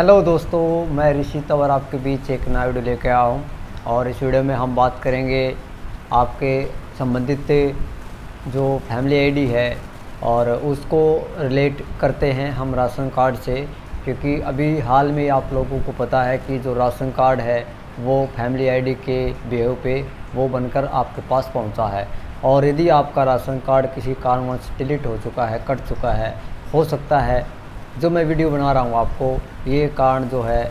Hello दोस्तों, मैं ऋषि तवर आपके बीच एक नया वीडियो लेके आया हूँ और इस वीडियो में हम बात करेंगे आपके संबंधित जो फैमिली आईडी है और उसको रिलेट करते हैं हम राशन कार्ड से, क्योंकि अभी हाल में आप लोगों को पता है कि जो राशन कार्ड है, वो फैमिली आईडी के बेहव पे वो बनकर आपके पास पहुँचा है। और यदि आपका राशन कार्ड किसी कारणवश डिलीट हो चुका है, कट चुका है, हो सकता है जो मैं वीडियो बना रहा हूँ आपको, ये कारण जो है,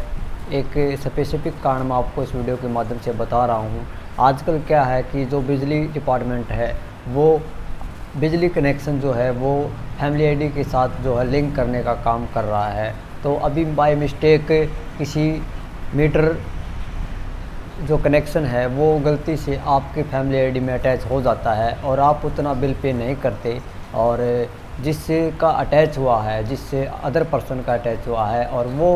एक स्पेसिफिक कारण मैं आपको इस वीडियो के माध्यम से बता रहा हूँ। आजकल क्या है कि जो बिजली डिपार्टमेंट है, वो बिजली कनेक्शन जो है, वो फैमिली आईडी के साथ जो है लिंक करने का काम कर रहा है। तो अभी बाय मिस्टेक किसी मीटर जो कनेक्शन है, वो गलती से आपके फैमिली आईडी में अटैच हो जाता है और आप उतना बिल पे नहीं करते। और जिससे का अटैच हुआ है, जिससे अदर पर्सन का अटैच हुआ है और वो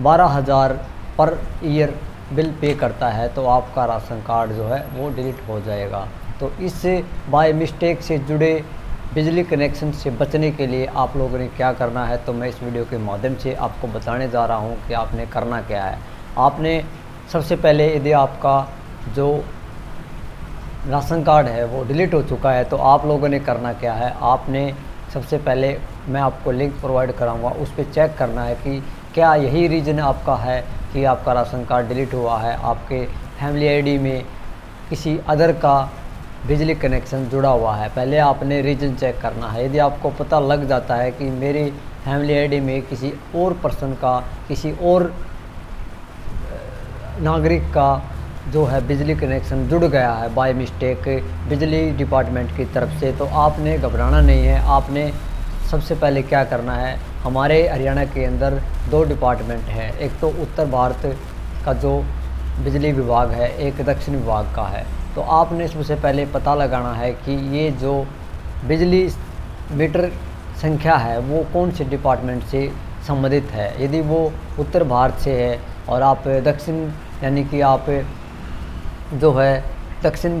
बारह हज़ार पर ईयर बिल पे करता है तो आपका राशन कार्ड जो है वो डिलीट हो जाएगा। तो इससे बाय मिस्टेक से जुड़े बिजली कनेक्शन से बचने के लिए आप लोगों ने क्या करना है तो मैं इस वीडियो के माध्यम से आपको बताने जा रहा हूँ कि आपने करना क्या है। आपने सबसे पहले यदि आपका जो राशन कार्ड है वो डिलीट हो चुका है तो आप लोगों ने करना क्या है? आपने सबसे पहले मैं आपको लिंक प्रोवाइड कराऊँगा, उस पर चेक करना है कि क्या यही रीज़न आपका है कि आपका राशन कार्ड डिलीट हुआ है, आपके फैमिली आईडी में किसी अदर का बिजली कनेक्शन जुड़ा हुआ है। पहले आपने रीजन चेक करना है। यदि आपको पता लग जाता है कि मेरी फैमिली आईडी में किसी और पर्सन का, किसी और नागरिक का जो है बिजली कनेक्शन जुड़ गया है बाय मिस्टेक बिजली डिपार्टमेंट की तरफ़ से तो आपने घबराना नहीं है। आपने सबसे पहले क्या करना है, हमारे हरियाणा के अंदर दो डिपार्टमेंट हैं। एक तो उत्तर भारत का जो बिजली विभाग है, एक दक्षिण विभाग का है। तो आपने सबसे पहले पता लगाना है कि ये जो बिजली मीटर संख्या है, वो कौन से डिपार्टमेंट से संबंधित है? यदि वो उत्तर भारत से है और आप दक्षिण, यानी कि आप जो है, दक्षिण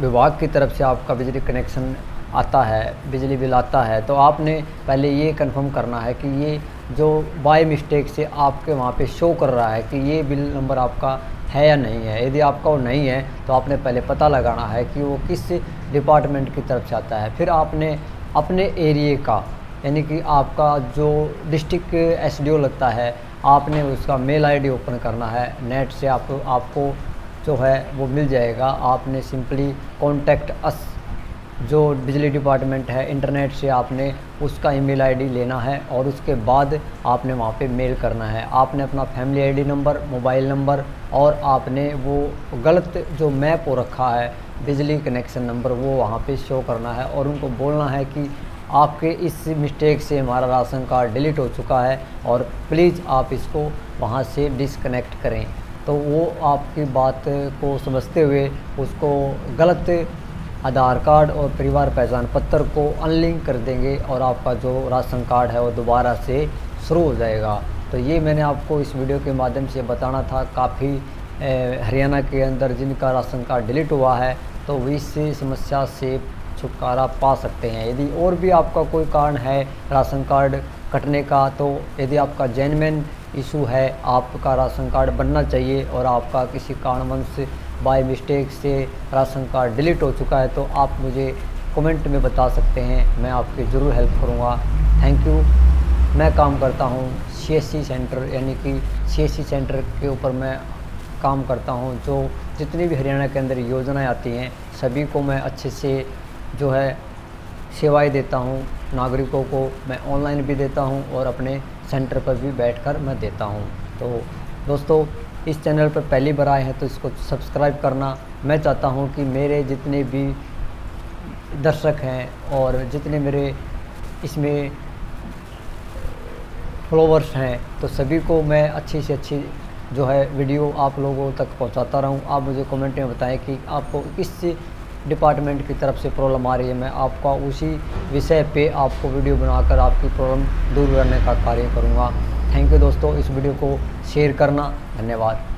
विभाग की तरफ़ से आपका बिजली कनेक्शन आता है, बिजली बिल आता है तो आपने पहले ये कंफर्म करना है कि ये जो बाय मिस्टेक से आपके वहाँ पे शो कर रहा है कि ये बिल नंबर आपका है या नहीं है। यदि आपका वो नहीं है तो आपने पहले पता लगाना है कि वो किस डिपार्टमेंट की तरफ़ से आता है। फिर आपने अपने एरिए का, यानी कि आपका जो डिस्ट्रिक्ट एस लगता है, आपने उसका मेल आईडी ओपन करना है। नेट से आप, आपको जो है वो मिल जाएगा। आपने सिंपली कॉन्टैक्ट अस जो बिजली डिपार्टमेंट है इंटरनेट से आपने उसका ईमेल आईडी लेना है और उसके बाद आपने वहाँ पे मेल करना है। आपने अपना family ID number mobile number और आपने वो गलत जो मैप हो रखा है, बिजली कनेक्शन नंबर वो वहाँ पे शो करना है और उनको बोलना है कि आपके इस मिस्टेक से हमारा राशन कार्ड डिलीट हो चुका है और प्लीज़ आप इसको वहाँ से डिसकनेक्ट करें। तो वो आपकी बात को समझते हुए उसको गलत आधार कार्ड और परिवार पहचान पत्र को अनलिंक कर देंगे और आपका जो राशन कार्ड है वो दोबारा से शुरू हो जाएगा। तो ये मैंने आपको इस वीडियो के माध्यम से बताना था। काफ़ी हरियाणा के अंदर जिनका राशन कार्ड डिलीट हुआ है तो इस समस्या से छुटकारा पा सकते हैं। यदि और भी आपका कोई कारण है राशन कार्ड कटने का तो यदि आपका जेनमेन इशू है, आपका राशन कार्ड बनना चाहिए और आपका किसी कारणवंश बाय मिस्टेक से राशन कार्ड डिलीट हो चुका है तो आप मुझे कमेंट में बता सकते हैं। मैं आपकी ज़रूर हेल्प करूँगा। थैंक यू मैं काम करता हूँ सी सेंटर यानी कि सीएससी सेंटर के ऊपर मैं काम करता हूँ, जो जितनी भी हरियाणा के अंदर योजनाएँ आती हैं, सभी को मैं अच्छे से जो है सेवाएँ देता हूँ, नागरिकों को मैं ऑनलाइन भी देता हूँ और अपने सेंटर पर भी बैठकर मैं देता हूँ। तो दोस्तों, इस चैनल पर पहली बार आए हैं तो इसको सब्सक्राइब करना। मैं चाहता हूँ कि मेरे जितने भी दर्शक हैं और जितने मेरे इसमें फॉलोवर्स हैं तो सभी को मैं अच्छी से अच्छी जो है वीडियो आप लोगों तक पहुंचाता रहूँ। आप मुझे कमेंट में बताएँ कि आपको किस डिपार्टमेंट की तरफ़ से प्रॉब्लम आ रही है। मैं आपका उसी विषय पे आपको वीडियो बनाकर आपकी प्रॉब्लम दूर करने का कार्य करूँगा। थैंक यू दोस्तों, इस वीडियो को शेयर करना धन्यवाद।